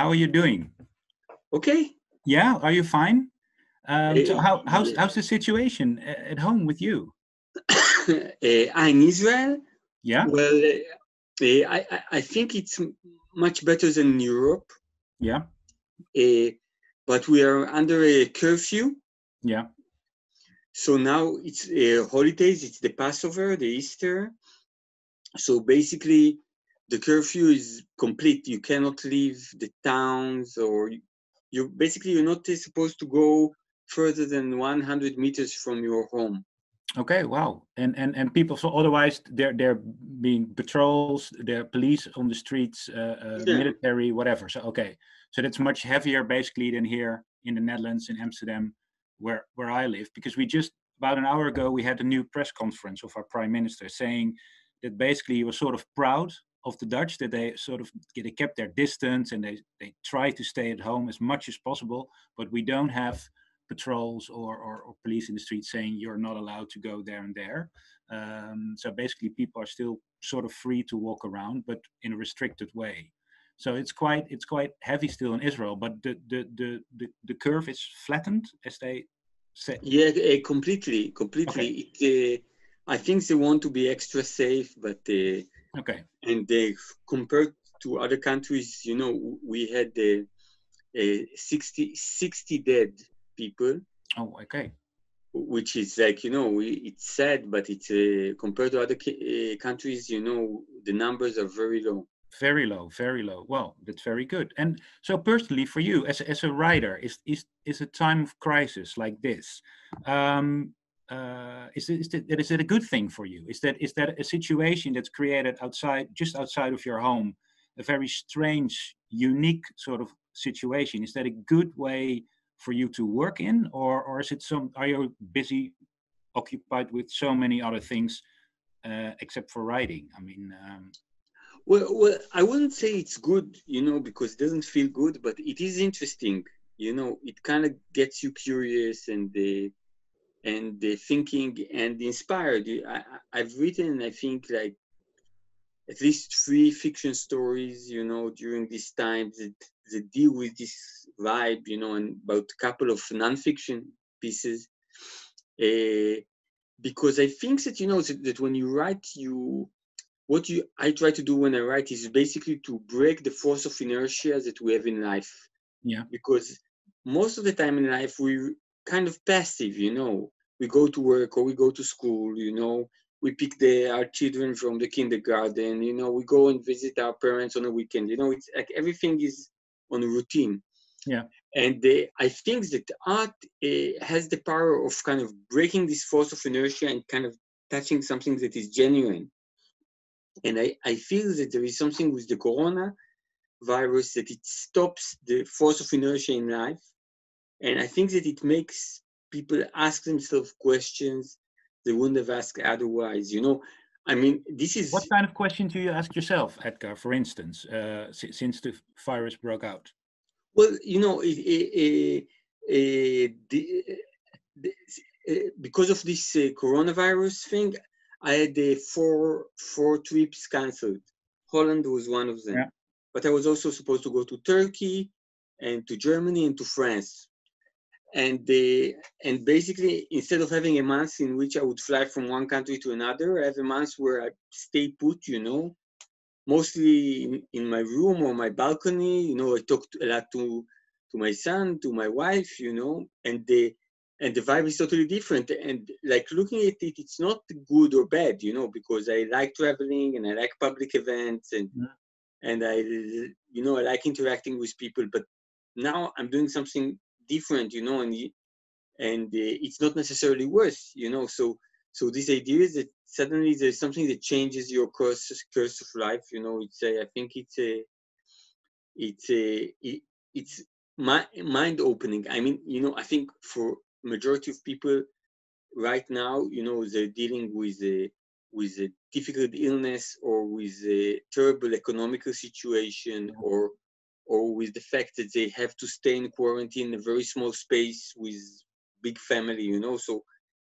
How are you doing? Okay. Yeah, are you fine? Um, so Uh, how how's how's the situation at home with you? uh, in Israel, Yeah, well, uh, uh, I, I I think it's much better than Europe, yeah, uh, but we are under a curfew. yeah. So now it's uh, holidays, it's the Passover, the Easter. So basically, the curfew is complete. You cannot leave the towns, or you, you basically you're not supposed to go further than 100 meters from your home. Okay, wow. And and and people. So otherwise, there there being patrols, there are police on the streets, uh, uh, Yeah. military, whatever. So okay, so that's much heavier basically than here in the Netherlands in Amsterdam, where where I live. Because we just about an hour ago we had a new press conference of our prime minister saying that basically he was sort of proud of the Dutch that they sort of they kept their distance and they they try to stay at home as much as possible, but we don't have patrols or, or, or police in the street saying you're not allowed to go there and there. Um, so basically, people are still sort of free to walk around, but in a restricted way. So it's quite it's quite heavy still in Israel, but the the the the, the curve is flattened, as they say. Yeah, uh, completely, completely. It, uh, I think they want to be extra safe, but uh, Okay, and they compared to other countries, you know, we had uh, uh, 60, 60 dead people, oh okay, which is like you know, we, it's sad, but it's uh, compared to other uh, countries, you know, the numbers are very low. very low, very low. Well, that's very good. And so personally, for you as a- as a writer, is is is a time of crisis like this? Um, uh, is it, is, it, is a good thing for you? Is that is that a situation that's created outside, just outside of your home, a very strange, unique sort of situation? Is that a good way for you to work in, or or is it some? Are you busy, occupied with so many other things, uh, except for writing? I mean, um, Well, well, I wouldn't say it's good, you know, because it doesn't feel good, but it is interesting. You know, it kind of gets you curious and uh, and uh, thinking and inspired. You- I, I've written, I think, like at least three fiction stories, you know, during this time that, that deal with this vibe, you know, and about a couple of nonfiction pieces. Uh, because I think that, you know, that, that when you write, you what you I try to do when I write is basically to break the force of inertia that we have in life. Yeah. Because most of the time in life we're kind of passive, you know. We go to work or we go to school, you know. We pick the our children from the kindergarten, you know. We go and visit our parents on a weekend, you know. It's like everything is on a routine. Yeah. And uh, I think that art uh, has the power of kind of breaking this force of inertia and kind of touching something that is genuine. And I, I feel that there is something with the corona virus that it stops the force of inertia in life. And I think that it makes people ask themselves questions they wouldn't have asked otherwise. You know, I mean, this is What kind of question do you ask yourself, Etgar, for instance, uh, since the virus broke out? well, you know, it, it, it, the, the, uh, because of this uh, coronavirus thing, I had uh, four four trips cancelled. Holland was one of them, Yeah. but I was also supposed to go to Turkey and to Germany and to France. And they and basically, instead of having a month in which I would fly from one country to another, I have a month where I stay put. You know, mostly in, in my room or my balcony. You know, I talk to, a lot to to my son, to my wife. You know, and the and the vibe is totally different. And like looking at it, it's not good or bad. You know, because I like traveling and I like public events and Yeah. and I you know I like interacting with people. But now I'm doing something different. You know, and and uh, it's not necessarily worse. You know, so so this idea is that suddenly there's something that changes your course course of life. You know, it's a, I think it's a it's a it, it's my, mind opening. I mean, you know, I think for majority of people right now, you know, they're dealing with a with a difficult illness or with a terrible economical situation or or with the fact that they have to stay in quarantine in a very small space with big family, you know. So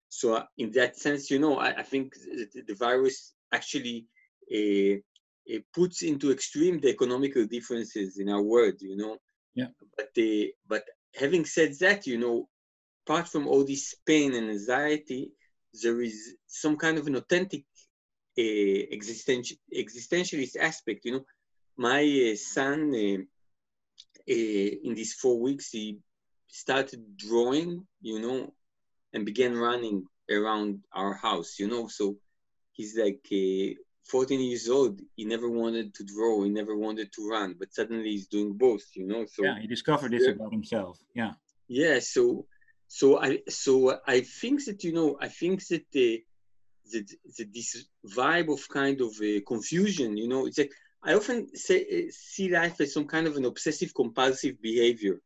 so uh, in that sense, you know, I, I think that the virus actually uh, it puts into extreme the economical differences in our world, you know. Yeah. But the but having said that, you know, apart from all this pain and anxiety, there is some kind of an authentic uh, existential existentialist aspect. You know, my uh, son Eh, in these four weeks he started drawing, you know, and began running around our house. You know, so he's like eh, 14 years old, he never wanted to draw, he never wanted to run, but suddenly he's doing both, you know. So yeah, he discovered this yeah. about himself. Yeah. Yeah. So so I so I think that you know I think that the that, that this vibe of kind of uh, confusion, you know, it's like I often say uh, see life as some kind of an obsessive compulsive behavior,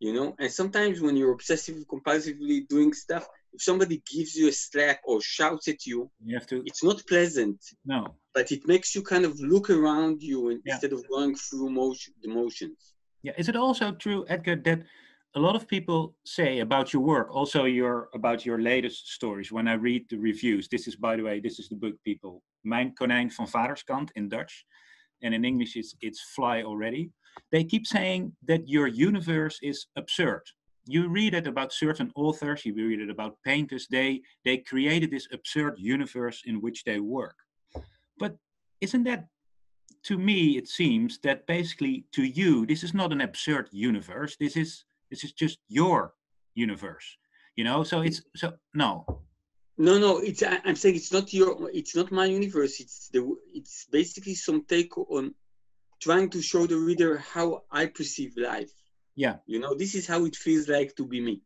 you know, and sometimes when you're obsessive compulsively doing stuff, if somebody gives you a slap or shouts at you, you have to. It's not pleasant. No. But it makes you kind of look around you yeah. instead of going through motion, the motions. Yeah. Is it also true, Etgar, that a lot of people say about your work, also your about your latest stories? When I read the reviews, this is, by the way, this is the book, people. Mijn konijn van vaderskant in Dutch, and in English it's it's Fly Already. They keep saying that your universe is absurd you read it about certain authors, you read it about painters, they, they created this absurd universe in which they work. But isn't that, to me, it seems that basically to you, this is not an absurd universe. This is, this is just your universe, you know? So it's, so, no. No, no, it's, I'm saying it's not your, it's not my universe. It's the, it's basically some take on trying to show the reader how I perceive life. Yeah. You know this is how it feels like to be me.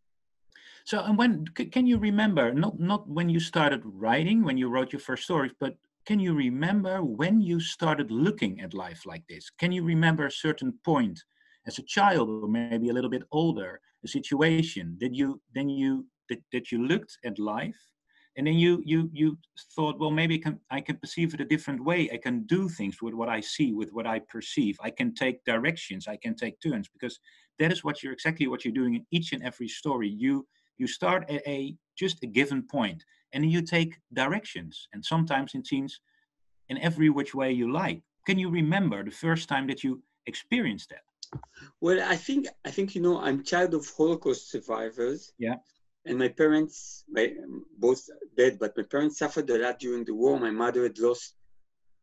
So and when can you remember not not when you started writing when you wrote your first stories but can you remember when you started looking at life like this? Can you remember a certain point as a child or maybe a little bit older a situation Did you then you that, that you looked at life and then you you you thought well maybe I can, I can perceive it a different way. I can do things with what i see with what i perceive. I can take directions. I can take turns because that is what you're exactly what you're doing in each and every story. You you start at a just a given point and then you take directions and sometimes in seems in every which way you like. Can you remember the first time that you experienced that? Well i think i think you know i'm child of holocaust survivors. Yeah and my parents, my, both dead, but my parents suffered a lot during the war. My mother had lost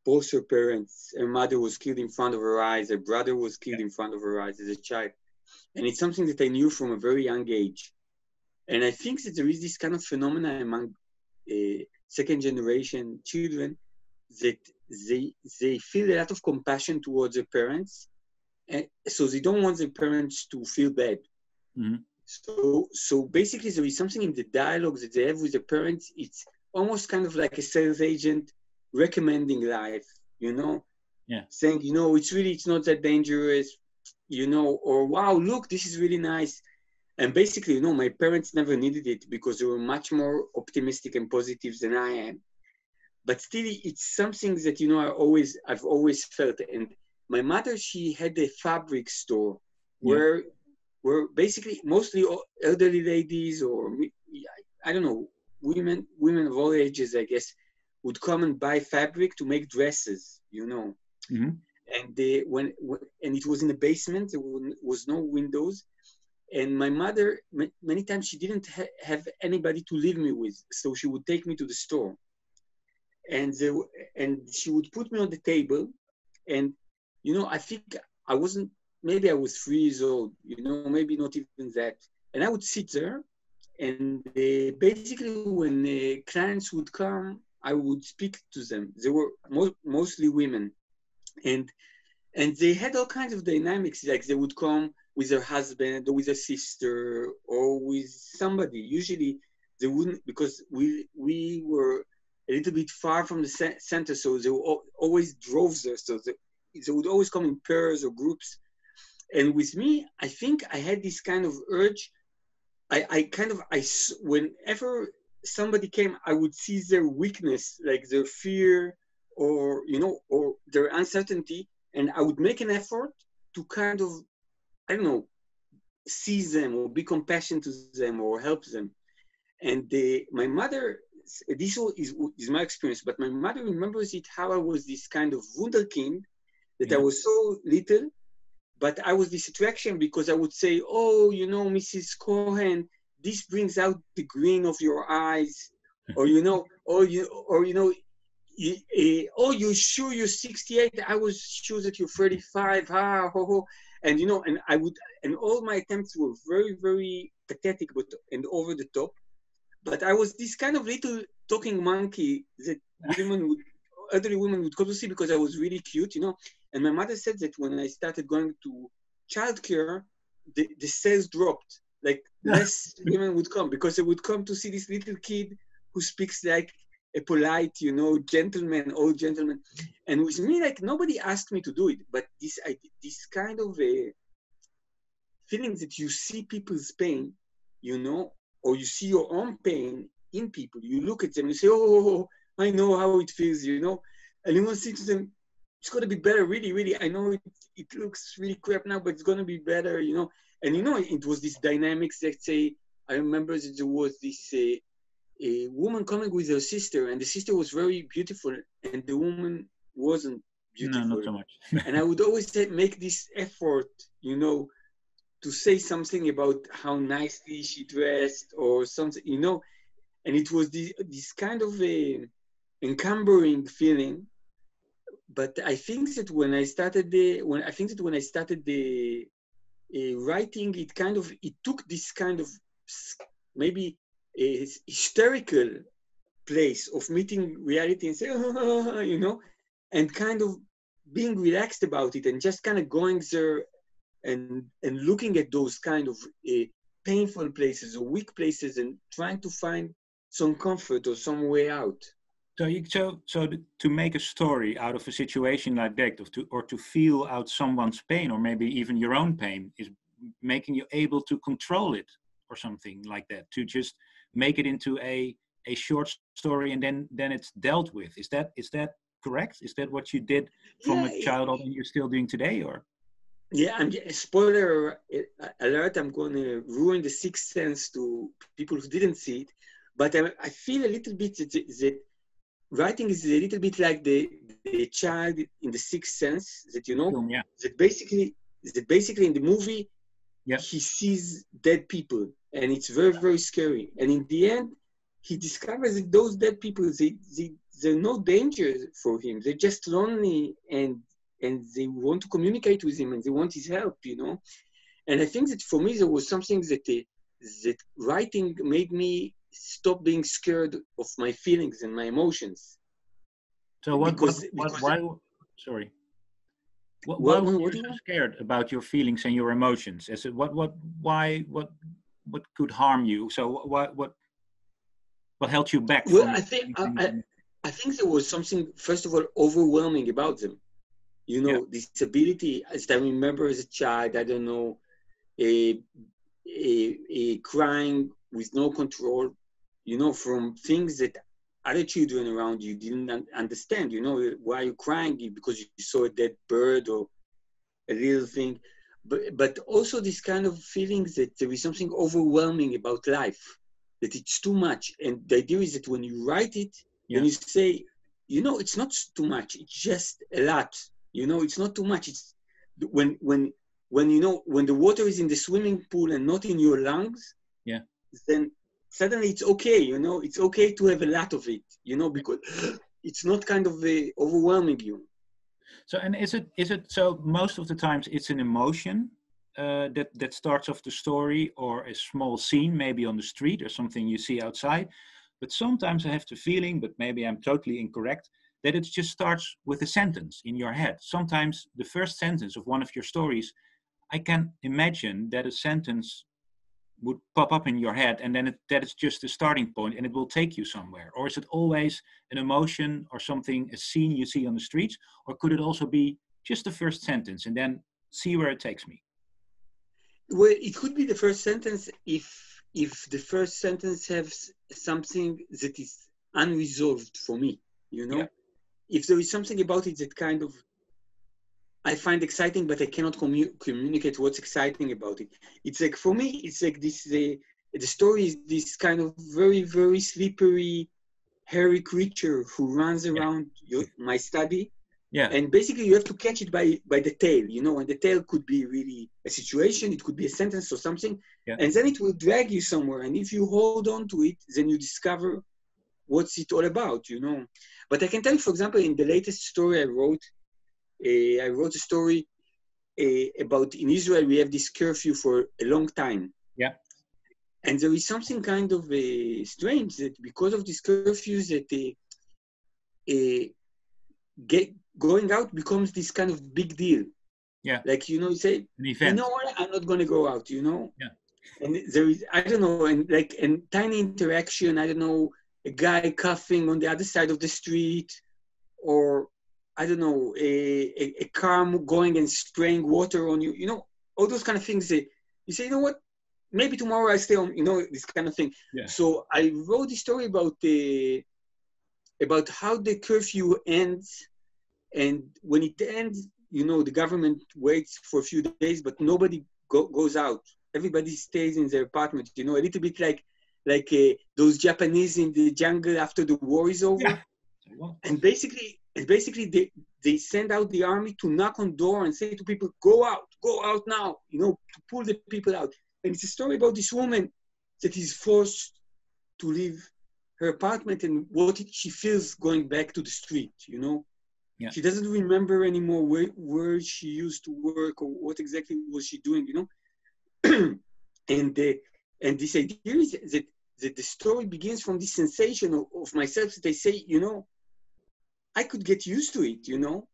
both her parents. Her mother was killed in front of her eyes. Her brother was killed in front of her eyes as a child. And it's something that I knew from a very young age. And I think that there is this kind of phenomena among uh, second generation children that they, they feel a lot of compassion towards their parents. And so they don't want their parents to feel bad. Mm-hmm. So, so basically, there is something in the dialogue that they have with the parents. It's almost kind of like a sales agent recommending life, you know, yeah, saying, you know, it's really it's not that dangerous, you know, or wow, look, this is really nice. And basically, you know, my parents never needed it because they were much more optimistic and positive than I am. But still, it's something that you know I always I've always felt. And my mother, she had a fabric store yeah. where were basically mostly elderly ladies or I don't know women women of all ages I guess would come and buy fabric to make dresses you know. Mm-hmm. and they when, and it was in the basement there was no windows. And my mother many times she didn't ha- have anybody to leave me with so she would take me to the store. And there, and she would put me on the table. And you know I think I wasn't maybe I was three years old, you know, maybe not even that. And I would sit there, and uh, basically, when uh, clients would come, I would speak to them. They were mo- mostly women, and and they had all kinds of dynamics. Like they would come with their husband or with a sister or with somebody. Usually, they wouldn't because we we were a little bit far from the center, so they always drove there. So they, they would always come in pairs or groups and with me, I think I had this kind of urge. I, I kind of, I, whenever somebody came, I would see their weakness, like their fear or, you know, or their uncertainty. And I would make an effort to kind of, I don't know, see them or be compassionate to them or help them. And they, my mother this is, is my experience, but my mother remembers it how I was this kind of wunderkind that yeah. I was so little, but I was this attraction because I would say, oh, you know, Mrs. Cohen, this brings out the green of your eyes, or you know, or you, or you know, you, uh, oh, you sure you're 68? I was sure that you're 35. Ha, ho, ho. And you know, and I would, and all my attempts were very, very pathetic, but and over the top. But I was this kind of little talking monkey that women would, elderly women would come to see because I was really cute, you know. And my mother said that when I started going to childcare, the, the sales dropped. Like less women would come because they would come to see this little kid who speaks like a polite, you know, gentleman, old gentleman. And with me, like nobody asked me to do it, but this, I, this kind of a feeling that you see people's pain, you know, or you see your own pain in people. You look at them, you say, "Oh, I know how it feels," you know, and you want to say to them, "It's going to be better, really, really. I know it, it looks really crap now, but it's going to be better," you know. And you know, it was this dynamics that say, I remember that there was this. Uh, a woman coming with her sister, and the sister was very beautiful, and the woman wasn't beautiful. No, not so much. and I would always say, make this effort, you know, to say something about how nicely she dressed or something, you know. And it was this, this kind of a encumbering feeling. But I think that when I started the, when I think that when I started the uh, writing, it kind of it took this kind of maybe a hysterical place of meeting reality and say, oh, you know, and kind of being relaxed about it and just kind of going there and and looking at those kind of uh, painful places or weak places and trying to find some comfort or some way out. So you so so to make a story out of a situation like that, or to or to feel out someone's pain or maybe even your own pain is making you able to control it or something like that. To just make it into a a short story and then then it's dealt with is that is that correct is that what you did from yeah, a child and you're still doing today or yeah i'm spoiler uh, alert i'm going to ruin the sixth sense to people who didn't see it but i, I feel a little bit that, that, writing is a little bit like the, the child in the sixth sense that you know yeah. that basically that basically in the movie yeah. he sees dead people and it's very very scary and in the end he discovers that those dead people they, they they're no danger for him they're just lonely and and they want to communicate with him and they want his help you know and i think that for me there was something that uh, that writing made me stop being scared of my feelings and my emotions so what, because, what, why sorry what, why were you so scared about your feelings and your emotions? It what what why what what could harm you? So what what what held you back? Well, I think I, I, I, think there was something first of all overwhelming about them. You know, yeah. this ability. As I remember as a child, I don't know, a, a, a crying with no control. You know, from things that other children around you didn't understand. You know, why are you crying? Because you saw a dead bird or a little thing. But, but also this kind of feelings that there is something overwhelming about life, that it's too much. And the idea is that when you write it, yeah. when you say, you know, it's not too much, it's just a lot. You know, it's not too much. It's when when when you know when the water is in the swimming pool and not in your lungs, yeah, then suddenly it's okay you know it's okay to have a lot of it you know because it's not kind of uh, overwhelming you. So and is it is it so most of the times it's an emotion uh, that that starts off the story or a small scene maybe on the street or something you see outside. But sometimes i have the feeling but maybe i'm totally incorrect that it just starts with a sentence in your head. Sometimes the first sentence of one of your stories i can imagine that a sentence would pop up in your head and then it, that is just the starting point and it will take you somewhere. Or is it always an emotion or something a scene you see on the streets? Or could it also be just the first sentence and then see where it takes me? Well it could be the first sentence if if the first sentence has something that is unresolved for me you know? Yeah. if there is something about it that kind of I find exciting, but I cannot commu- communicate what's exciting about it. It's like for me, it's like this. Uh, the story is this kind of very, very slippery hairy creature who runs around yeah. your, my study. Yeah. And basically, you have to catch it by by the tail, you know. And the tail could be really a situation, it could be a sentence or something, yeah. and then it will drag you somewhere. And if you hold on to it, then you discover what's it all about, you know. But I can tell you, for example, in the latest story I wrote, I wrote a story uh, about in Israel we have this curfew for a long time. Yeah. And there is something kind of uh, strange that because of these curfews that uh, get, going out becomes this kind of big deal. Yeah. Like you know, you say, you know what, I'm not gonna go out. You know. Yeah. And there is, I don't know, and like, and tiny interaction. I don't know, a guy coughing on the other side of the street, or I don't know, a, a, a car going and spraying water on you. You know, all those kind of things. You say, you know what? Maybe tomorrow I stay on. You know, this kind of thing. Yeah. So I wrote this story about the about how the curfew ends, and when it ends, you know, the government waits for a few days, but nobody go, goes out. Everybody stays in their apartment. You know, a little bit like like uh, those Japanese in the jungle after the war is over. Yeah. And basically, and basically they, they send out the army to knock on door and say to people, go out, go out now, you know, to pull the people out. And it's a story about this woman that is forced to leave her apartment and what she feels going back to the street, you know. Yeah. She doesn't remember anymore where, where she used to work or what exactly was she doing, you know. and the, and this idea is that, that the story begins from this sensation of, of myself that I say, you know, I could get used to it, you know.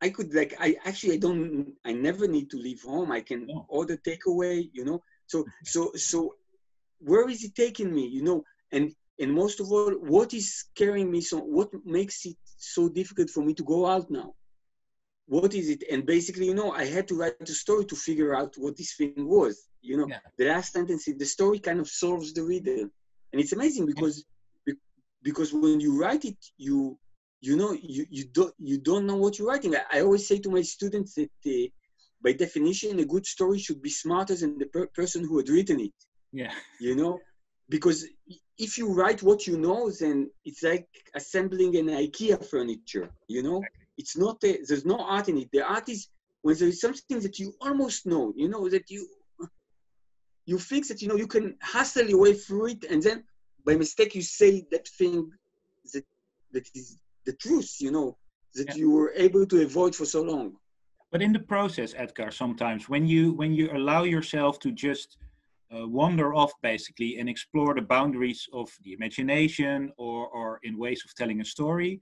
I could like I actually I don't I never need to leave home. I can No. order takeaway, you know. So so so where is it taking me, you know? And and most of all, what is scaring me so what makes it so difficult for me to go out now? What is it? And basically, you know, I had to write a story to figure out what this thing was. You know, Yeah. the last sentence the story kind of solves the riddle. And it's amazing because be- because when you write it, you you know you, you don't you don't know what you're writing. I, I always say to my students that uh, by definition, a good story should be smarter than the per- person who had written it. Yeah. You know, because if you write what you know, then it's like assembling an IKEA furniture. You know, it's not a, there's no art in it. The art is when there is something that you almost know. You know that you you think that you know you can hustle your way through it, and then by mistake you say that thing that that is the truth. You know that Yeah. you were able to avoid for so long. But in the process, Etgar, sometimes when you when you allow yourself to just uh, wander off basically and explore the boundaries of the imagination or or in ways of telling a story,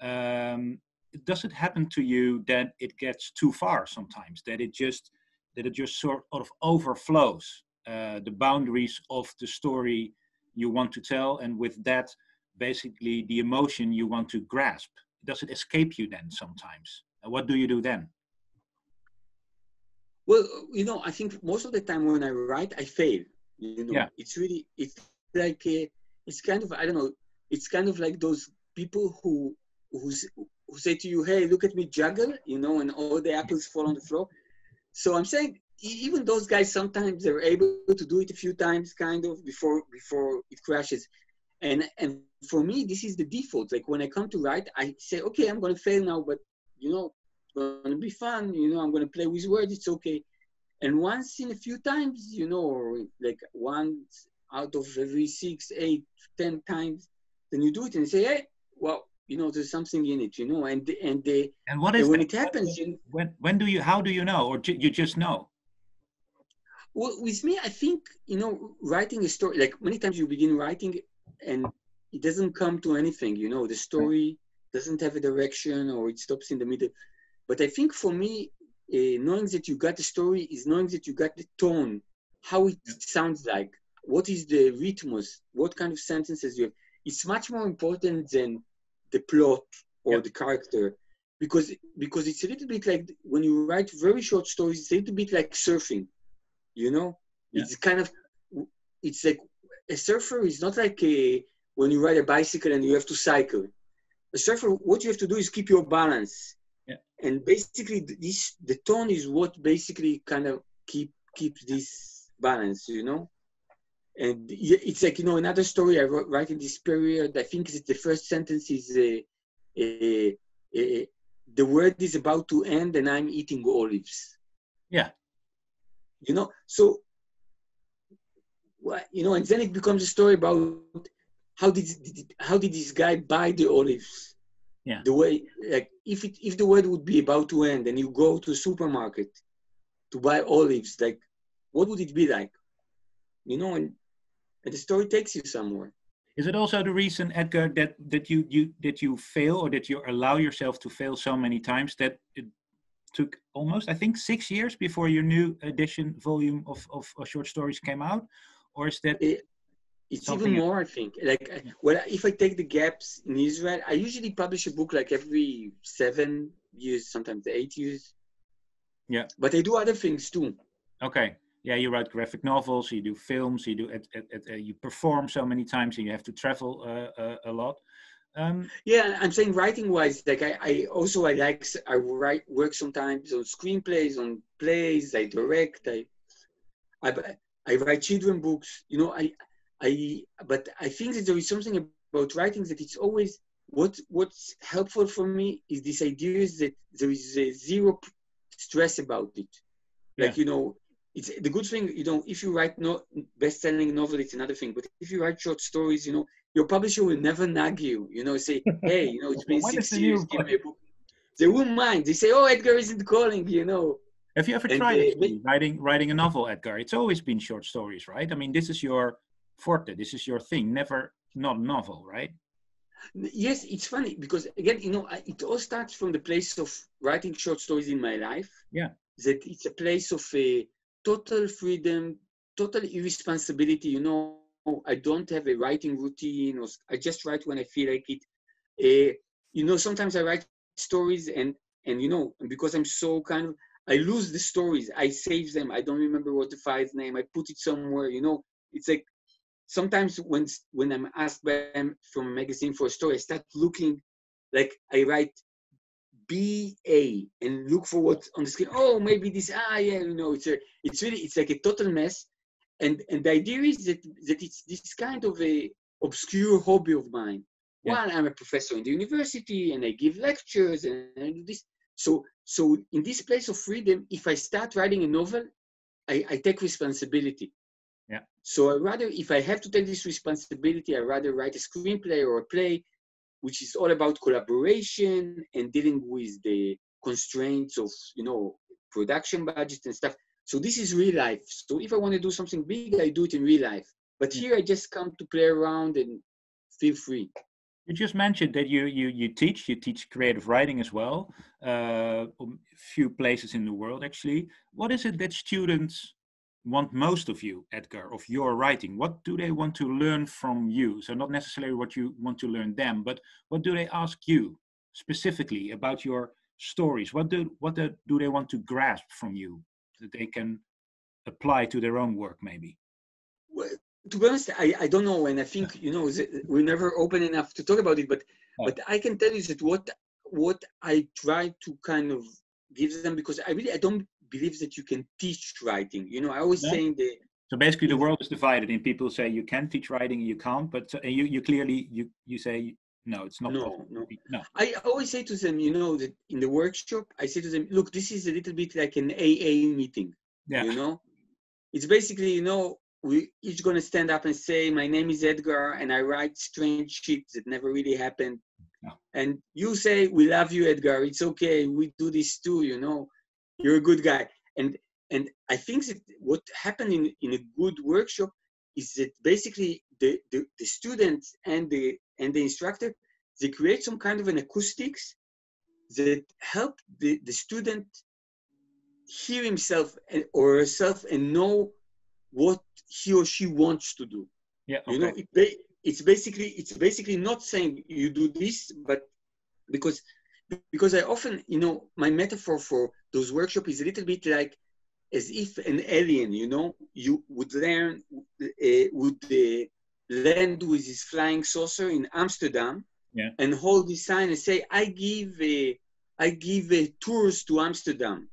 um, does it happen to you that it gets too far sometimes? That it just that it just sort of overflows uh, the boundaries of the story you want to tell, and with that, basically the emotion you want to grasp. Does it escape you then sometimes? And what do you do then? Well, you know, I think most of the time when I write, I fail. You know, Yeah. it's really, it's like, a, it's kind of, I don't know, it's kind of like those people who, who, who say to you, hey, look at me juggle, you know, and all the apples fall on the floor. So I'm saying, even those guys, sometimes they're able to do it a few times, kind of, before, before it crashes. And, and for me, this is the default. Like when I come to write, I say, okay, I'm going to fail now, but you know, gonna be fun. You know, I'm gonna play with words. It's okay. And once in a few times, you know, or like once out of every six, eight, ten times, then you do it and say, hey, well, you know, there's something in it, you know, and and the, And what and when that? it happens, you when when do you how do you know or you just know well, with me, I think you know, writing a story. Like many times, you begin writing, and it doesn't come to anything. You know, the story doesn't have a direction, or it stops in the middle. But I think for me, uh, knowing that you got the story is knowing that you got the tone, how it sounds like, what is the rhythmus, what kind of sentences you have. It's much more important than the plot or the character, because because it's a little bit like when you write very short stories, it's a little bit like surfing, you know. Yeah. It's kind of it's like a surfer is not like a when you ride a bicycle and you have to cycle. A surfer, what you have to do is keep your balance. Yeah. And basically, this the tone is what basically kind of keep keeps this balance, you know. and it's like you know another story I wrote right in this period. I think the first sentence is uh, uh, uh, the world is about to end and I'm eating olives. Yeah. You know, so you know, and then it becomes a story about how did how did this guy buy the olives? Yeah. The way like if it if the world would be about to end and you go to a supermarket to buy olives, like what would it be like? You know, and, and the story takes you somewhere. Is it also the reason, Etgar, that that you you that you fail or that you allow yourself to fail so many times that it took almost I think six years before your new edition volume of of, of short stories came out, or is that? It, it's even more, I think. Like, well, if I take the gaps in Israel, I usually publish a book like every seven years, sometimes eight years. Yeah. But I do other things too. Okay yeah, you write graphic novels, you do films, you do it, it, uh, you perform so many times, and you have to travel uh, uh, a lot. Um, yeah, I'm saying writing wise, like I, I also I like I write work sometimes on screenplays, on plays. I direct. I, I, I write children books. You know, I, I. But I think that there is something about writing that it's always what what's helpful for me is this idea is that there is zero stress about it. Like you know, it's the good thing, you know, if you write no best-selling novel, it's another thing. But if you write short stories, you know, your publisher will never nag you. You know, say, hey, you know, it's been six years, give me a book. They won't mind. They say, oh, Etgar isn't calling. You know. Have you ever and tried they, writing writing a novel, Etgar? It's always been short stories, right? I mean, this is your forte. This is your thing. Never not novel, right? Yes, it's funny because again, you know, it all starts from the place of writing short stories in my life. Yeah. That it's a place of a total freedom, total irresponsibility. You know, I don't have a writing routine, or I just write when I feel like it. Uh, you know, sometimes I write stories and and you know, because I'm so kind of, I lose the stories. I save them. I don't remember what the file's name. I put it somewhere. You know, it's like sometimes when when I'm asked by them from a magazine for a story, I start looking like I write B A and look for what's on the screen. Oh, maybe this. Ah, yeah, you know, it's a, it's really, it's like a total mess. And and the idea is that that it's this kind of a obscure hobby of mine. Yeah. While I'm a professor in the university and I give lectures and I do this. So so in this place of freedom, if I start writing a novel, I, I take responsibility. Yeah. So I rather, if I have to take this responsibility, I rather write a screenplay or a play which is all about collaboration and dealing with the constraints of you know production budget and stuff. So this is real life. So if i want to do something big i do it in real life. But hmm. here i just come to play around and feel free you just mentioned that you you you teach you teach creative writing as well uh, a few places in the world actually what is it that students want most of you, Etgar, of your writing? What do they want to learn from you? So not necessarily what you want to learn them, but what do they ask you specifically about your stories? What do what do, do they want to grasp from you that they can apply to their own work, maybe? To be honest, I, I don't know, and I think you know we're never open enough to talk about it. But oh. but I can tell you that what what I try to kind of give them because I really I don't believe that you can teach writing. You know, I always yeah. saying that. So basically, the world is divided, and people say you can teach writing you can't. But uh, you you clearly you you say no, it's not. No, no, no. I always say to them, you know, that in the workshop, I say to them, look, this is a little bit like an AA meeting. Yeah. You know, it's basically, you know, we each gonna stand up and say, my name is Etgar, and I write strange shit that never really happened. No. And you say, we love you, Etgar. It's okay. We do this too, you know you're a good guy. And and I think that what happened in, in a good workshop is that basically the, the, the students and the and the instructor they create some kind of an acoustics that help the, the student hear himself and, or herself and know what he or she wants to do. Yeah, okay. you know, it, it's basically it's basically not saying you do this, but because because I often, you know, my metaphor for those workshops is a little bit like as if an alien, you know, you would learn, uh, would uh, land with his flying saucer in Amsterdam yeah. and hold this sign and say, I give, uh, I give uh, tours to Amsterdam.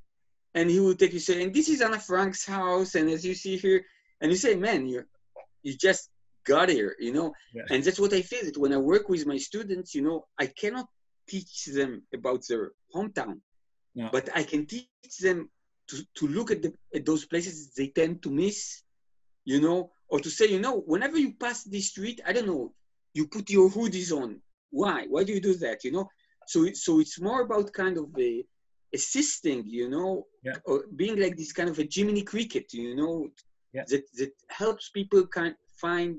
And he would take you say, and this is Anna Frank's house. And as you see here, and you say, man, you're, you just got here, you know. Yeah. And that's what I feel that when I work with my students, you know, I cannot teach them about their hometown, but I can teach them to, to look at, the, at those places they tend to miss, you know, or to say, you know, whenever you pass the street, I don't know, you put your hoodies on. Why? Why do you do that? You know, so so it's more about kind of a assisting, you know, yeah. or being like this kind of a Jiminy Cricket, you know, yeah. that that helps people kind find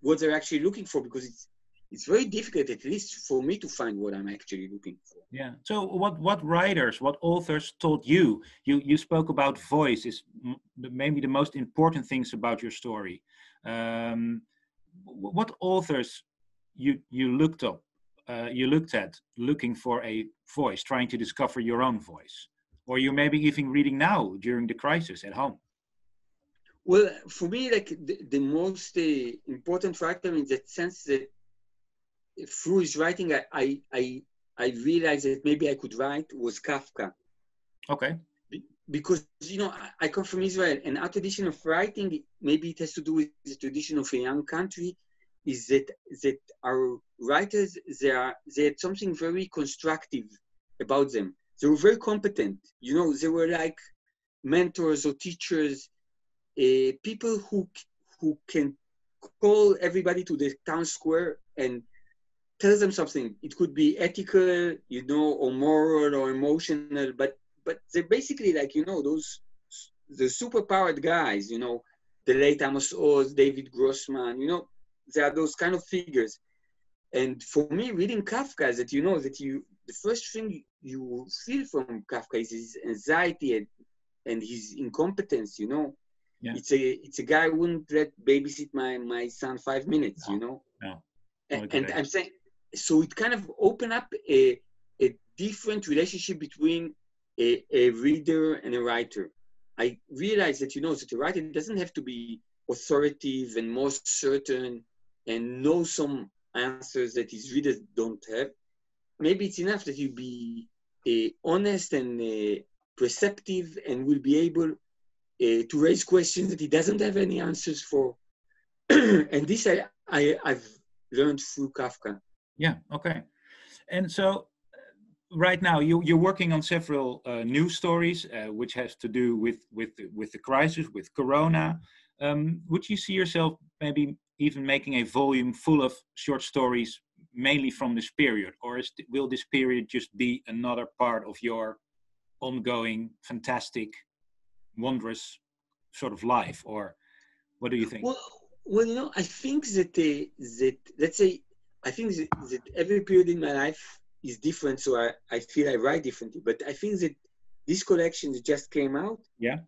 what they're actually looking for because it's it's very difficult, at least for me, to find what I'm actually looking for. Yeah. So, what what writers, what authors taught you? You you spoke about voice is maybe the most important things about your story. Um, what authors you you looked up, uh, you looked at, looking for a voice, trying to discover your own voice, or you maybe even reading now during the crisis at home. Well, for me, like the, the most uh, important factor in that sense that through his writing, I, I, I, I realized that maybe I could write was Kafka. Okay. because, you know, I, I, come from Israel and our tradition of writing, maybe it has to do with the tradition of a young country, is that, that our writers, they, are, they had something very constructive about them. They were very competent. You know, they were like mentors or teachers, uh, people who, who can call everybody to the town square and tell them something. It could be ethical, you know, or moral or emotional, but but they're basically like you know those the superpowered guys, you know, the late Amos Oz, David Grossman, you know, they are those kind of figures. And for me, reading Kafka is that you know that you the first thing you feel from Kafka is his anxiety and, and his incompetence, you know. Yeah. It's a it's a guy who wouldn't let babysit my my son five minutes, no. you know. No. And, and I'm saying so it kind of opened up a, a different relationship between a, a reader and a writer. I realized that, you know, that a writer doesn't have to be authoritative and most certain and know some answers that his readers don't have. Maybe it's enough that you be uh, honest and uh, perceptive and will be able uh, to raise questions that he doesn't have any answers for. and this I, I, I've learned through Kafka. Yeah. Okay. And so right now you, you're working on several uh, news stories uh, which has to do with with with the crisis with corona um, would you see yourself maybe even making a volume full of short stories mainly from this period? Or is, will this period just be another part of your ongoing fantastic wondrous sort of life? Or what do you think? Well, well you know i think that uh, that let's say I think that, that, every period in my life is different, so I, I feel I write differently. But I think that this collection that just came out, yeah,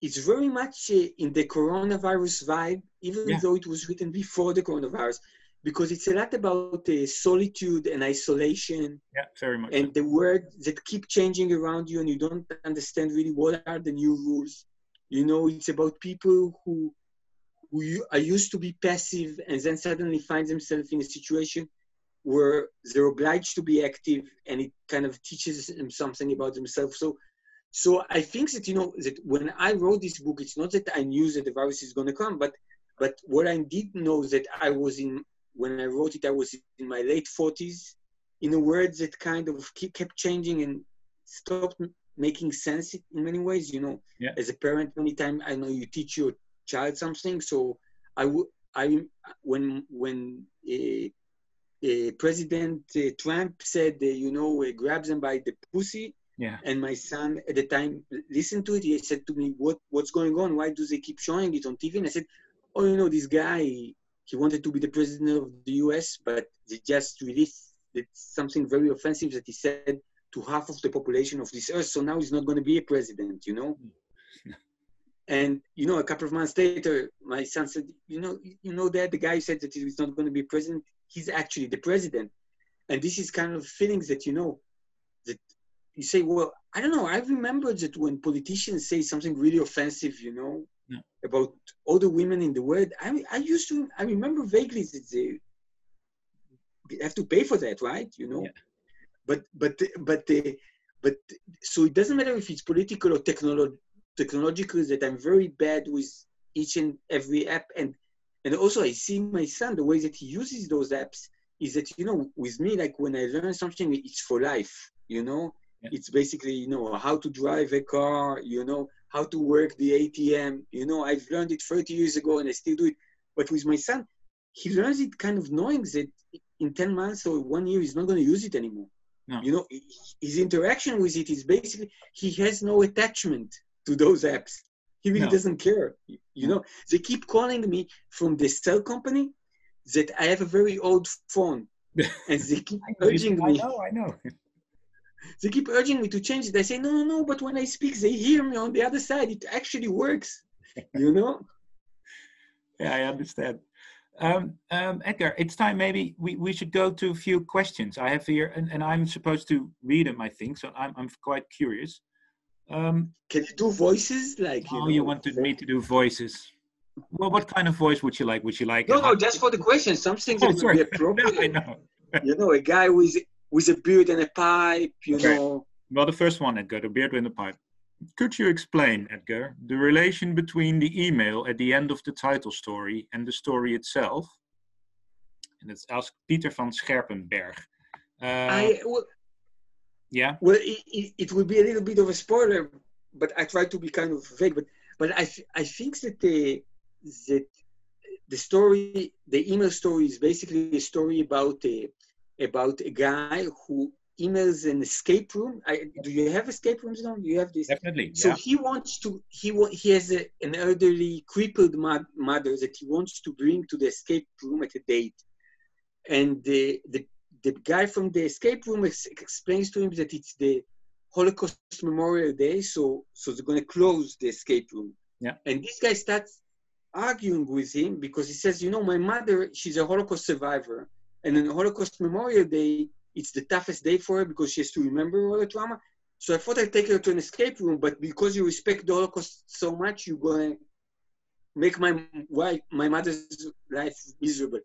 it's very much uh, in the coronavirus vibe, even yeah. though it was written before the coronavirus, because it's a lot about uh, solitude and isolation. Yeah, very much. And so. the words that keep changing around you, and you don't understand really what are the new rules. You know, it's about people who who are used to be passive and then suddenly find themselves in a situation where they're obliged to be active and it kind of teaches them something about themselves. So so I think that you know that when I wrote this book, it's not that I knew that the virus is going to come, but but what I did know that I was in when I wrote it, I was in my late forties, in a word that kind of kept changing and stopped making sense in many ways. You know, yeah. as a parent, anytime I know you teach your child something. So I would I when when uh, uh, President uh, Trump said, you know, grabs them by the pussy. Yeah. And my son at the time listened to it. He said to me, "What what's going on? Why do they keep showing it on TV?" And I said, "Oh, you know, this guy he wanted to be the president of the U.S., but they just released something very offensive that he said to half of the population of this earth. So now he's not going to be a president, you know." Hmm. And you know, a couple of months later, my son said, "You know, you know that the guy said that he's not going to be president. He's actually the president." And this is kind of feelings that you know you say, "Well, I don't know. I remember that when politicians say something really offensive, you know, yeah. about all the women in the world. I I used to I remember vaguely that they have to pay for that, right? You know, yeah. but but but uh, but so it doesn't matter if it's political or technological technological that I'm very bad with each and every app. And and also I see my son the way that he uses those apps is that you know with me like when I learn something it's for life you know yeah. it's basically you know how to drive a car you know how to work the ATM you know I've learned it 30 years ago and I still do it but with my son he learns it kind of knowing that in 10 months or one year he's not going to use it anymore no. you know his interaction with it is basically he has no attachment to those apps he really no. doesn't care you know they keep calling me from the cell company that I have a very old phone, and they keep urging I me. I know, I know. They keep urging me to change it. I say, no, no, no. But when I speak, they hear me on the other side. It actually works. You know. yeah, I understand. Um, um, Etgar, it's time. Maybe we, we should go to a few questions I have here, and, and I'm supposed to read them. I think so. I'm I'm quite curious. Um, Can you do voices like? You oh, know, you wanted me to do voices. Well, what kind of voice would you like? Would you like? No, no, just for the question. Something that oh, would be appropriate. I know. you know, a guy with with a beard and a pipe. You okay. know. Well, the first one, Etgar, the beard and the pipe. Could you explain, Etgar, the relation between the email at the end of the title story and the story itself? And it's asked Peter van Scherpenberg. Uh, I, well, yeah. Well, it, it, it would be a little bit of a spoiler, but I try to be kind of vague. But but I, I think that the that the story, the email story, is basically a story about a about a guy who emails an escape room. I, do you have escape rooms now? You have this? Definitely. So he wants to. He he has a, an elderly, crippled mother that he wants to bring to the escape room at a date, and the the the guy from the escape room ex- explains to him that it's the Holocaust Memorial Day, so so they're going to close the escape room. Yeah. And this guy starts arguing with him because he says, you know, my mother, she's a Holocaust survivor. And on Holocaust Memorial Day, it's the toughest day for her because she has to remember all the trauma. So I thought I'd take her to an escape room, but because you respect the Holocaust so much, you're going to make my wife, my mother's life miserable.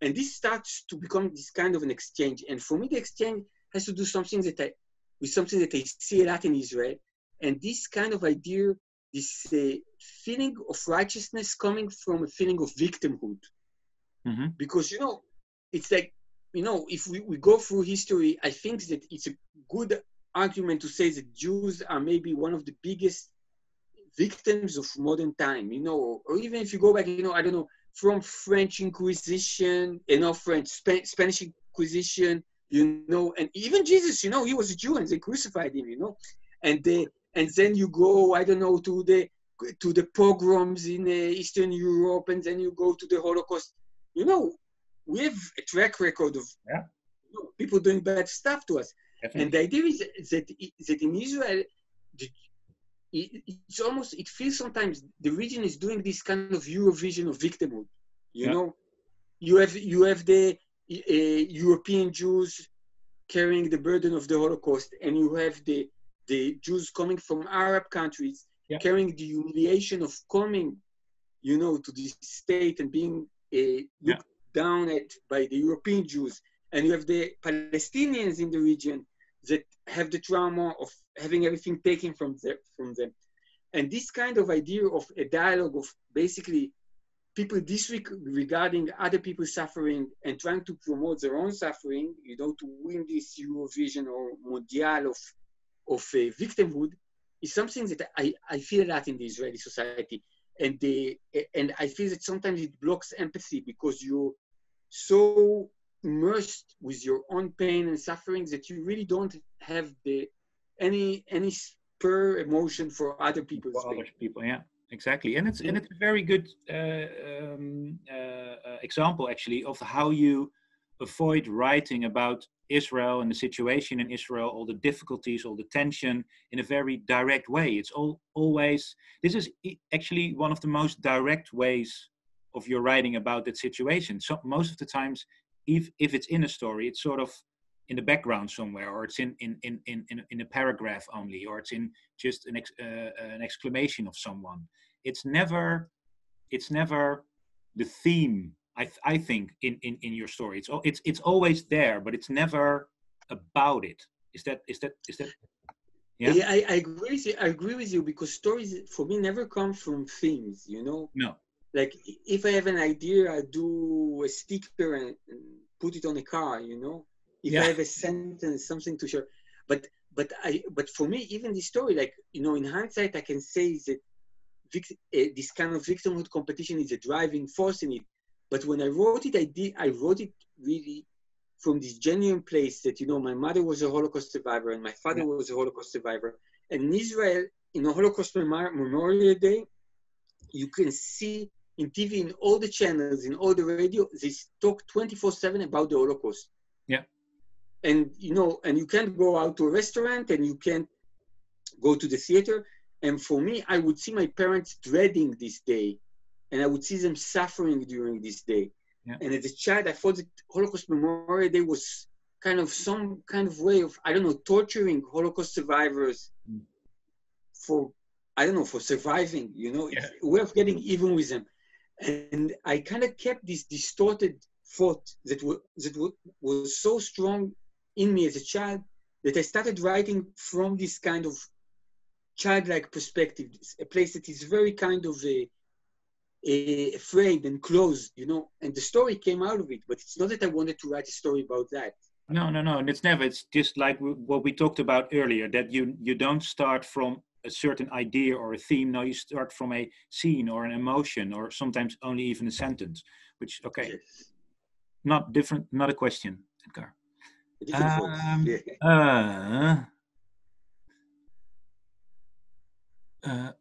And this starts to become this kind of an exchange. And for me, the exchange has to do something that I, with something that I see a lot in Israel. And this kind of idea this uh, feeling of righteousness coming from a feeling of victimhood. Mm-hmm. Because, you know, it's like, you know, if we, we go through history, I think that it's a good argument to say that Jews are maybe one of the biggest victims of modern time, you know, or even if you go back, you know, I don't know, from French Inquisition, you know, French, Sp- Spanish Inquisition, you know, and even Jesus, you know, he was a Jew and they crucified him, you know, and they, and then you go, I don't know, to the to the pogroms in uh, Eastern Europe, and then you go to the Holocaust. You know, we have a track record of yeah. people doing bad stuff to us. Definitely. And the idea is that that in Israel, it's almost it feels sometimes the region is doing this kind of Eurovision of victimhood. You yeah. know, you have you have the uh, European Jews carrying the burden of the Holocaust, and you have the the Jews coming from Arab countries yeah. carrying the humiliation of coming, you know, to this state and being uh, looked. Down by the European Jews. And you have the Palestinians in the region that have the trauma of having everything taken from, from them. And this kind of idea of a dialogue of basically people disregarding other people's suffering and trying to promote their own suffering, you know, to win this Eurovision or Mondial of of uh, victimhood is something that I, I feel a lot in the Israeli society. And, the, and I feel that sometimes it blocks empathy because you're so immersed with your own pain and suffering that you really don't have the any any spur emotion for other people's for other people yeah exactly. And it's and it's a very good uh, um, uh, uh, example actually of how you avoid writing about Israel and the situation in Israel, all the difficulties, all the tension in a very direct way. It's all always this is actually one of the most direct ways of your writing about that situation. So most of the times, if if it's in a story, it's sort of in the background somewhere, or it's in in in in, in a paragraph only, or it's in just an ex, uh, an exclamation of someone. It's never it's never the theme I, th- I think in, in, in your story. It's it's it's always there but it's never about it. Is that is that is that yeah, yeah I, I agree with you I agree with you because stories for me never come from themes you know? No like if I have an idea, I do a sticker and, and put it on a car. You know, if Yeah. I have a sentence, something to share. But but I but for me, even this story, like you know, in hindsight, I can say that vict- uh, this kind of victimhood competition is a driving force in it. But when I wrote it, I did I wrote it really from this genuine place that you know my mother was a Holocaust survivor and my father Yeah. was a Holocaust survivor. And in Israel, in a Holocaust Memorial Day, you can see in TV, in all the channels, in all the radio, they talk 24/7 about the Holocaust. Yeah. And you know, and you can't go out to a restaurant and you can't go to the theater. And for me, I would see my parents dreading this day, and I would see them suffering during this day. Yeah. And as a child, I thought that Holocaust Memorial Day was kind of some kind of way of I don't know torturing Holocaust survivors Mm. for I don't know for surviving. You know, it's Yeah. a way of getting even with them. And I kind of kept this distorted thought that that wa- was so strong in me as a child that I started writing from this kind of childlike perspective, a place that is very kind of a, a afraid and closed, you know. And the story came out of it, but it's not that I wanted to write a story about that. No, no, no. And it's never. It's just like what we talked about earlier. That you you don't start from a certain idea or a theme. No, you start from a scene or an emotion, or sometimes only even a sentence. Which okay, Yes. not different. Not a question, Etgar. A different voice. Um, Yeah. Uh, uh,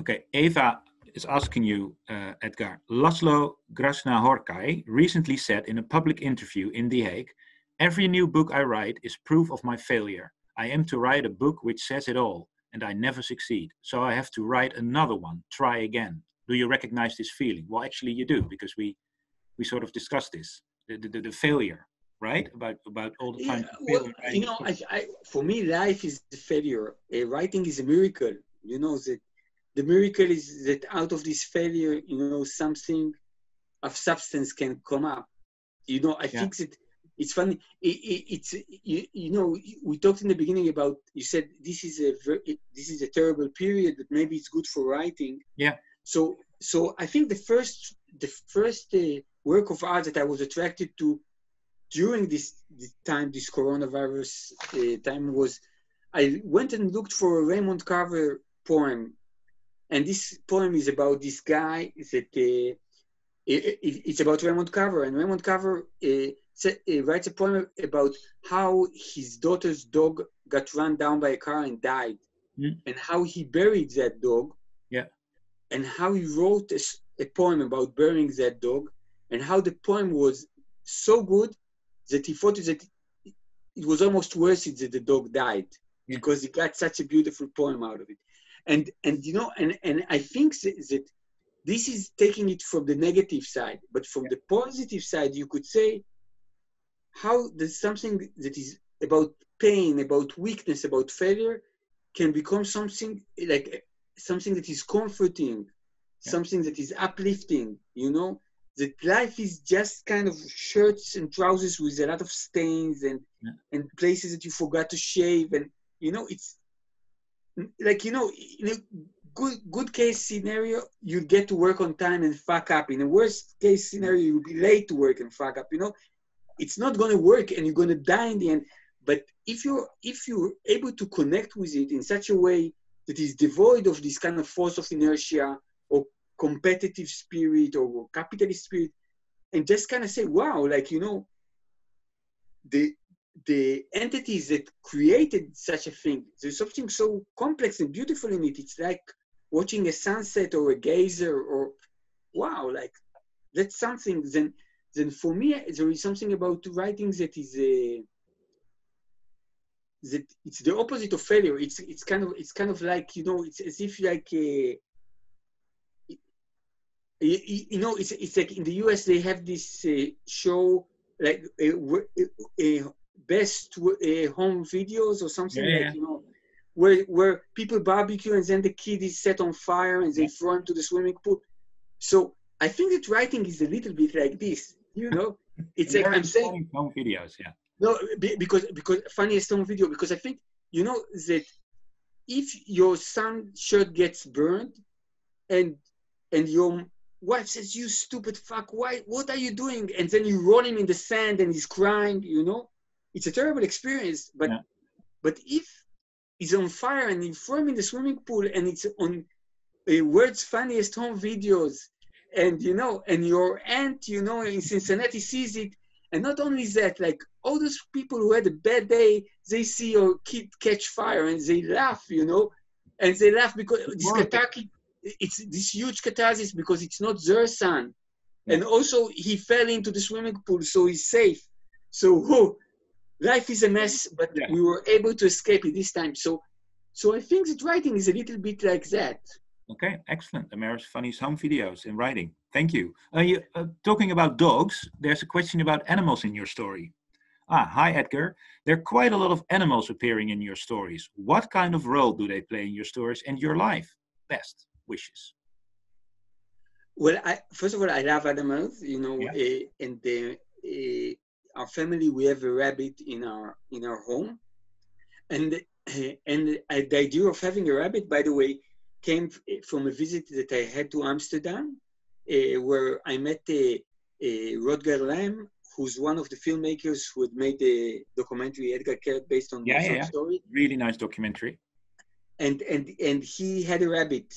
okay, Eva is asking you, uh, Etgar. Laszlo Krasznahorkai recently said in a public interview in The Hague, "Every new book I write is proof of my failure. I am to write a book which says it all, and I never succeed. So I have to write another one. Try again." Do you recognize this feeling? Well, actually, you do because we we sort of discussed this, the the, the failure, right? About about all the time. Yeah, well, you know, I, I, for me, life is a failure. Uh, writing is a miracle. You know that the miracle is that out of this failure, you know, something of substance can come up. You know, I Yeah. think that it's funny. It, it, it's you, you know, we talked in the beginning about. You said this is a this is a terrible period, but maybe it's good for writing. Yeah. So, so I think the first the first uh, work of art that I was attracted to during this, this time, this coronavirus uh, time, was I went and looked for a Raymond Carver poem, and this poem is about this guy that uh, it, it- it's about Raymond Carver, and Raymond Carver uh, writes a poem about how his daughter's dog got run down by a car and died, Mm. and how he buried that dog, Yeah. and how he wrote a poem about burying that dog, and how the poem was so good that he thought that it was almost worth it that the dog died Yeah. because he got such a beautiful poem out of it. And and you know, and and I think that, that this is taking it from the negative side, but from the positive side, you could say how there's something that is about pain, about weakness, about failure, can become something like something that is comforting, Yeah. something that is uplifting. You know, that life is just kind of shirts and trousers with a lot of stains and Yeah. and places that you forgot to shave, and you know, it's like you know, in a good good case scenario, you get to work on time and fuck up. In a worst case scenario, you'll be late to work and fuck up. You know, it's not going to work, and you're going to die in the end. But if you're if you're able to connect with it in such a way that is devoid of this kind of force of inertia or competitive spirit or capitalist spirit, and just kind of say, "Wow, like you know, the the entities that created such a thing, there's something so complex and beautiful in it. It's like watching a sunset or a geyser, or wow, like that's something. Then, then for me, there is something about writing that is a that it's the opposite of failure. It's it's kind of it's kind of like you know it's as if like uh, a, you, you know it's it's like in the U.S. they have this uh, show like uh, a, a best uh, home videos or something Yeah, like you know where where people barbecue and then the kid is set on fire and they throw him to the swimming pool. So I think that writing is a little bit like this. You know, it's like I'm saying home videos. Yeah. no, be- because because funniest home video because I think you know that if your son shirt gets burned and and your wife says, "You stupid fuck! Why? What are you doing?" And then you roll him in the sand, and he's crying. You know, it's a terrible experience. But Yeah. but if he's on fire and you throw him in the swimming pool, and it's on a world's funniest home videos, and you know, and your aunt, you know, in Cincinnati sees it, and not only that, like all those people who had a bad day, they see your kid catch fire and they laugh, you know, and they laugh because this cathartic, it's this huge catharsis because it's not their son, Yeah. and also he fell into the swimming pool, so he's safe. So whew, life is a mess, but Yeah. we were able to escape it this time. So, so I think that writing is a little bit like that. Okay, excellent. America's funniest home videos in writing. Thank you. Uh, you uh, talking about dogs, there's a question about animals in your story. Ah, hi Etgar. There are quite a lot of animals appearing in your stories. What kind of role do they play in your stories and your life? Best wishes. Well, I, first of all, I love animals, you know, Yeah. eh, and the, eh, our family we have a rabbit in our in our home, and eh, and uh, the idea of having a rabbit, by the way, came eh, from a visit that I had to Amsterdam, uh, where I met a, a Rutger Lemm, who's one of the filmmakers who had made the documentary Etgar Keret based on Yeah, my yeah, yeah. story. Really nice documentary. and and and he had a rabbit.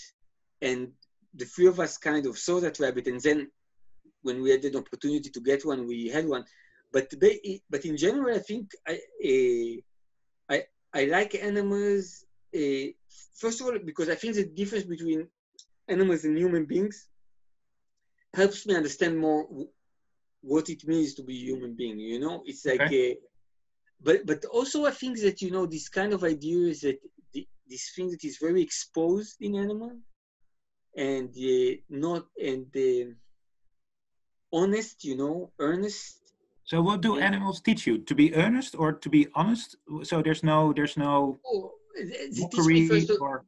And the three of us kind of saw that rabbit. And then when we had an opportunity to get one we had one. But but in general i think i uh, i i like animals uh, first of all because i think the difference between animals and human beings helps me understand more w- what it means to be a human being you know it's like uh, but but also I think that you know this kind of idea is that the, this thing that is very exposed in animal and uh, not and uh, honest, you know, earnest. So what do animals teach you? To be earnest or to be honest? So there's no there's no Oh, they teach me first. Of, or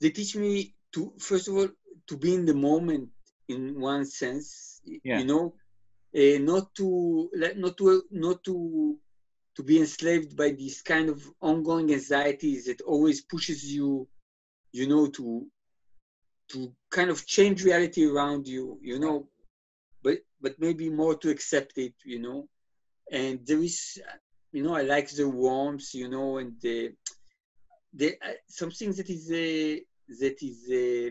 they teach me to first of all to be in the moment in one sense, Yeah. you know, uh, not to not to not to to be enslaved by this kind of ongoing anxieties that always pushes you, you know, to to kind of change reality around you, you know, but but maybe more to accept it, you know. And there is, you know, I like the warmth, you know, and the the uh, something that is uh, that is. Uh,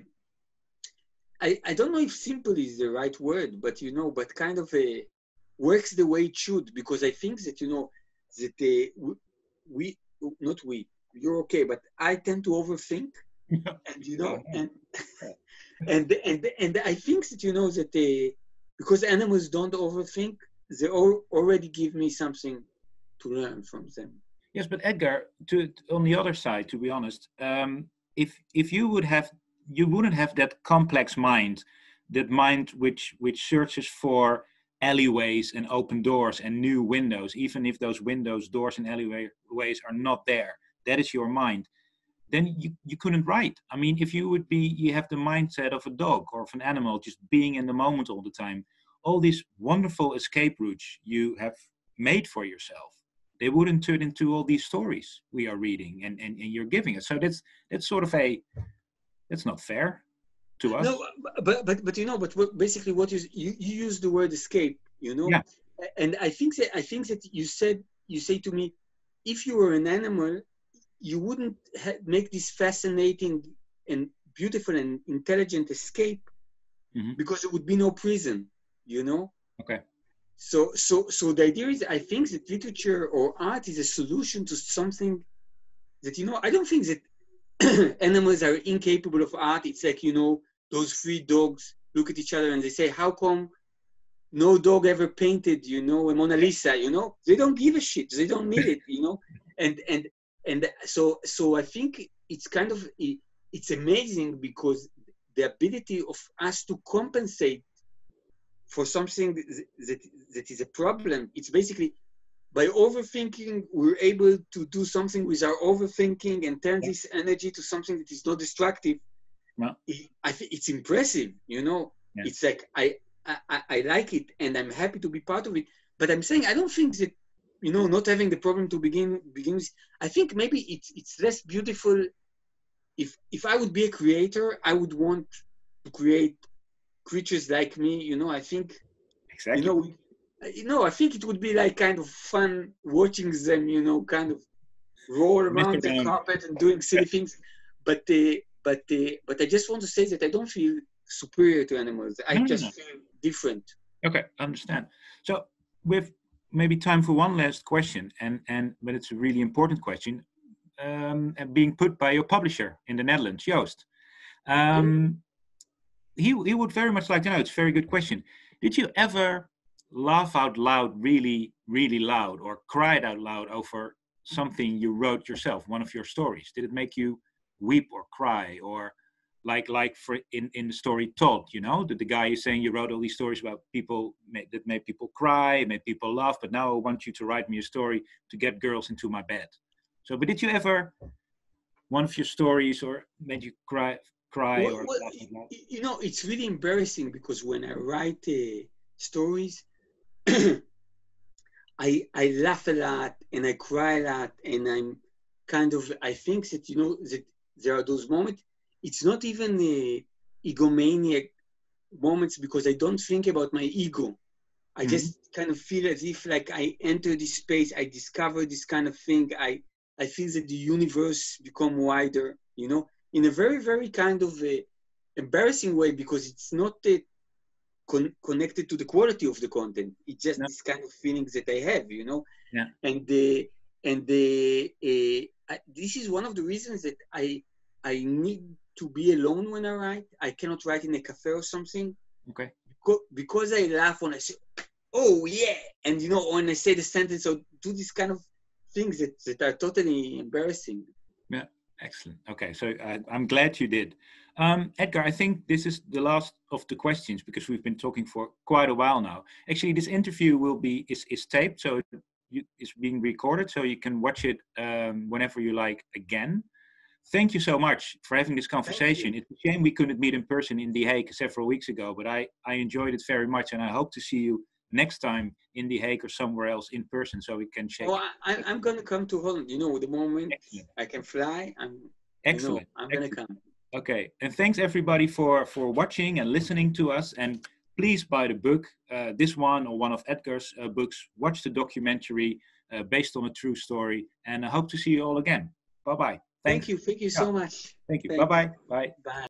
I, I don't know if simple is the right word, but you know, but kind of a works the way it should because I think that you know that uh, we, we not we you're okay, but I tend to overthink, and you know, and and and and I think that you know that uh, because animals don't overthink, they al- already give me something to learn from them. Yes, but Etgar, to on the other side, to be honest, um, if if you would have, you wouldn't have that complex mind, that mind which which searches for alleyways and open doors and new windows, even if those windows, doors, and alleyways are not there. That is your mind. Then you, you couldn't write. I mean, if you would be, you have the mindset of a dog or of an animal, just being in the moment all the time. All these wonderful escape routes you have made for yourself they wouldn't turn into all these stories we are reading and, and, and you're giving us. So that's that's sort of a that's not fair to us. No, but but but you know, but what, basically, what you you you use the word escape, you know, Yeah. and I think that I think that you said you say to me, if you were an animal, you wouldn't ha- make this fascinating and beautiful and intelligent escape Mhm. because it would be no prison, you know. Okay. So so so the idea is, I think that literature or art is a solution to something that you know. I don't think that animals are incapable of art. It's like you know those three dogs look at each other and they say, "How come no dog ever painted, you know, a Mona Lisa?" You know, they don't give a shit. They don't need it, you know. And and and so so I think it's kind of it- it's amazing because the ability of us to compensate for something that that, is a problem. It's basically by overthinking, we're able to do something with our overthinking and turn this energy to something that is not destructive. Yeah. It- I think it's impressive, you know. Yeah. It's like I, I I- like it and I'm happy to be part of it. But I'm saying I don't think that you know not having the problem to begin begin with. I think maybe it's it's less beautiful. If if I would be a creator, I would want to create creatures like me. You know, I think exactly. you know, you know, I think it would be like kind of fun watching them. You know, kind of roll around the carpet and doing silly things. But they, but they, but I just want to say that I don't feel superior to animals. I no, just no. feel different. Okay, understand. So with maybe time for one last question, and and but it's a really important question, um, being put by your publisher in the Netherlands, Joost. Um, he he would very much like to know. It's a very good question. Did you ever laugh out loud, really really loud, or cried out loud over something you wrote yourself, one of your stories? Did it make you weep or cry or like like for in in the story told you know that the guy is saying you wrote all these stories about people made, that made people cry made people laugh but now i want you to write me a story to get girls into my bed so but did you ever one of your stories or made you cry cry well, or well, you know it's really embarrassing because when i write uh, stories i i laugh a lot and i cry a lot and i'm kind of i think that you know that there are those moments it's not even a egomaniac moments because I don't think about my ego. I mm-hmm. just kind of feel as if like I enter this space, I discover this kind of thing. I I feel that the universe become wider, you know, in a very very kind of a embarrassing way because it's not con- connected to the quality of the content. It's just no. this kind of feelings that I have, you know. Yeah. And the and the uh, I, this is one of the reasons that I I need to be alone when I write. I cannot write in a cafe or something. Okay. Because, because I laugh when I say, "Oh yeah," and you know when I say the sentence or do these kind of things that, that are totally embarrassing. Yeah, excellent. Okay, so uh, I'm glad you did. Um, Etgar, I think this is the last of the questions because we've been talking for quite a while now. Actually, this interview will be is, is taped, so it's being recorded, so you can watch it um, whenever you like again thank you so much for having this conversation. It's a shame we couldn't meet in person in The Hague several weeks ago, but I, I enjoyed it very much, and I hope to see you next time in The Hague or somewhere else in person so we can shake. Well, I, I'm going to come to Holland. You know, the moment Excellent. I can fly, I'm. Excellent. You know, I'm going to come. Okay, and thanks everybody for for watching and listening to us. And please buy the book, uh, this one or one of Etgar's uh, books. Watch the documentary uh, based on a true story, and I hope to see you all again. Bye bye. Thank you. Thank you so much. Thank you. Bye-bye. Bye. Bye.